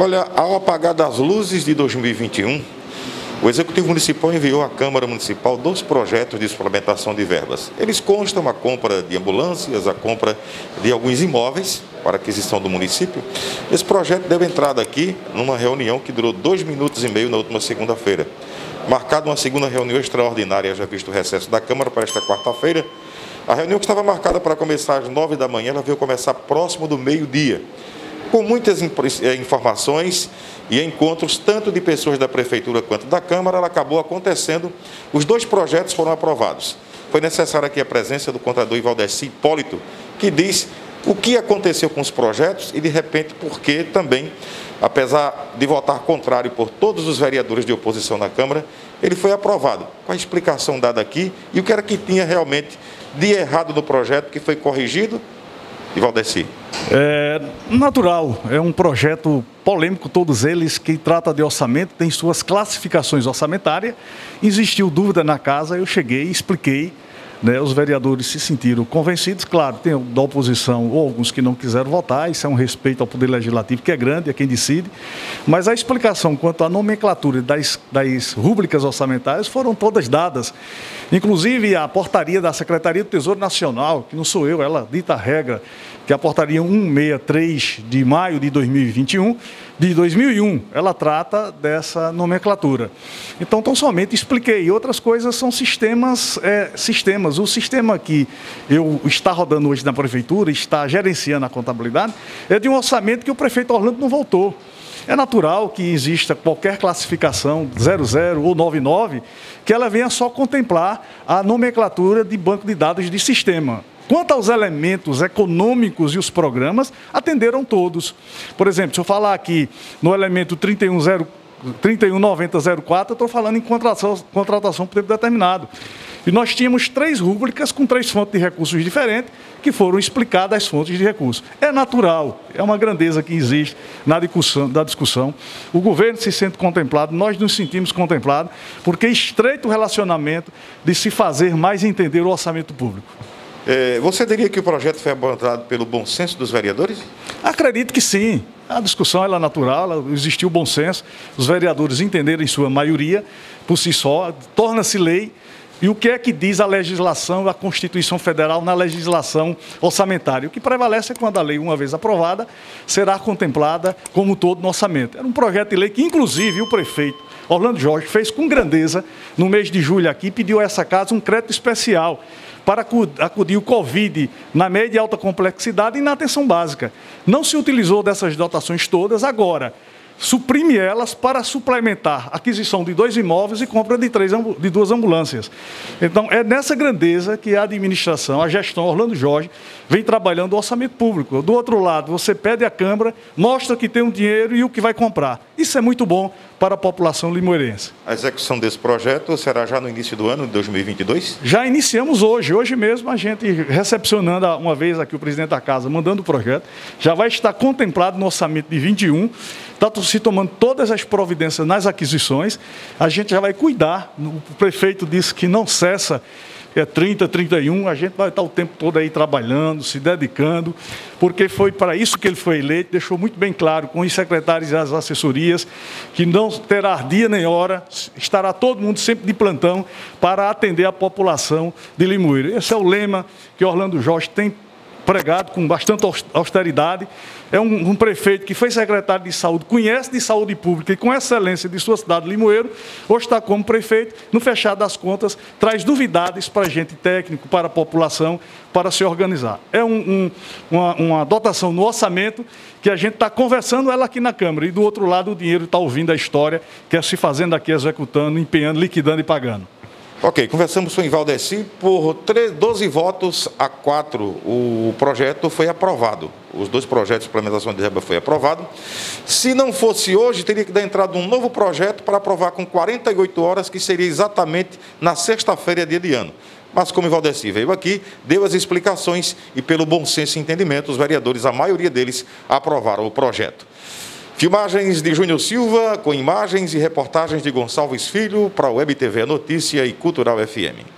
Olha, ao apagar das luzes de 2021, o Executivo Municipal enviou à Câmara Municipal dois projetos de suplementação de verbas. Eles constam a compra de ambulâncias, a compra de alguns imóveis para aquisição do município. Esse projeto deu entrada aqui numa reunião que durou dois minutos e meio na última segunda-feira. Marcada uma segunda reunião extraordinária, já visto o recesso da Câmara para esta quarta-feira. A reunião que estava marcada para começar às nove da manhã, ela veio começar próximo do meio-dia com muitas eh, informações e encontros tanto de pessoas da Prefeitura quanto da Câmara, ela acabou acontecendo. Os dois projetos foram aprovados. Foi necessária aqui a presença do contador Ivaldeci Hipólito, que diz o que aconteceu com os projetos e, de repente, por que também, apesar de votar contrário por todos os vereadores de oposição na Câmara, ele foi aprovado. Com a explicação dada aqui e o que era que tinha realmente de errado no projeto que foi corrigido e Valdeci? É natural, é um projeto polêmico, todos eles, que trata de orçamento, tem suas classificações orçamentárias. Existiu dúvida na casa, eu cheguei, expliquei né, os vereadores se sentiram convencidos, claro, tem da oposição ou alguns que não quiseram votar, isso é um respeito ao Poder Legislativo, que é grande, é quem decide, mas a explicação quanto à nomenclatura das, das rúbricas orçamentárias foram todas dadas, inclusive a portaria da Secretaria do Tesouro Nacional, que não sou eu, ela dita a regra, que é a portaria 163 de maio de 2021, de 2001, ela trata dessa nomenclatura. Então, tão somente expliquei. Outras coisas são sistemas, é, sistemas. O sistema que eu está rodando hoje na prefeitura, está gerenciando a contabilidade, é de um orçamento que o prefeito Orlando não voltou. É natural que exista qualquer classificação 00 ou 99 que ela venha só contemplar a nomenclatura de banco de dados de sistema. Quanto aos elementos econômicos e os programas, atenderam todos. Por exemplo, se eu falar aqui no elemento 319004, eu estou falando em contratação, contratação por tempo determinado. E nós tínhamos três rúbricas com três fontes de recursos diferentes que foram explicadas as fontes de recursos. É natural, é uma grandeza que existe na discussão, da discussão. O governo se sente contemplado, nós nos sentimos contemplados, porque estreito o relacionamento de se fazer mais entender o orçamento público. É, você diria que o projeto foi abordado pelo bom senso dos vereadores? Acredito que sim. A discussão é natural, existiu bom senso, os vereadores entenderam em sua maioria, por si só, torna-se lei. E o que é que diz a legislação, a Constituição Federal na legislação orçamentária? O que prevalece é quando a lei, uma vez aprovada, será contemplada como todo no orçamento. Era um projeto de lei que, inclusive, o prefeito Orlando Jorge fez com grandeza no mês de julho aqui, pediu a essa casa um crédito especial para acudir o Covid na média e alta complexidade e na atenção básica. Não se utilizou dessas dotações todas agora suprime elas para suplementar a aquisição de dois imóveis e compra de, três, de duas ambulâncias. Então, é nessa grandeza que a administração, a gestão Orlando Jorge, vem trabalhando o orçamento público. Do outro lado, você pede à Câmara, mostra que tem um dinheiro e o que vai comprar. Isso é muito bom para a população limoeirense. A execução desse projeto será já no início do ano de 2022? Já iniciamos hoje. Hoje mesmo a gente recepcionando uma vez aqui o presidente da casa, mandando o projeto, já vai estar contemplado no orçamento de 21 está se tomando todas as providências nas aquisições, a gente já vai cuidar. O prefeito disse que não cessa, é 30, 31, a gente vai estar o tempo todo aí trabalhando, se dedicando, porque foi para isso que ele foi eleito, deixou muito bem claro com os secretários e as assessorias, que não terá dia nem hora, estará todo mundo sempre de plantão para atender a população de Limoeiro. Esse é o lema que Orlando Jorge tem pregado com bastante austeridade. É um, um, prefeito que foi secretário de saúde, conhece de saúde pública e com excelência de sua cidade, Limoeiro, hoje está como prefeito, no fechar das contas, traz novidades para a gente técnico, para a população, para se organizar. É um, um, uma, uma dotação no orçamento que a gente está conversando ela aqui na Câmara e do outro lado o dinheiro está ouvindo a história, que é se fazendo aqui, executando, empenhando, liquidando e pagando. Ok, conversamos com o Valdeci por 12 votos a 4. O projeto foi aprovado. Os dois projetos de implementação de reba foi aprovado. Se não fosse hoje, teria que dar entrada um novo projeto para aprovar com 48 horas, que seria exatamente na sexta-feira, dia de ano. Mas como o Valdeci veio aqui, deu as explicações e pelo bom senso e entendimento, os vereadores, a maioria deles, aprovaram o projeto. Filmagens de Júnior Silva, com imagens e reportagens de Gonçalves Filho para a Web TV Notícia e Cultural FM.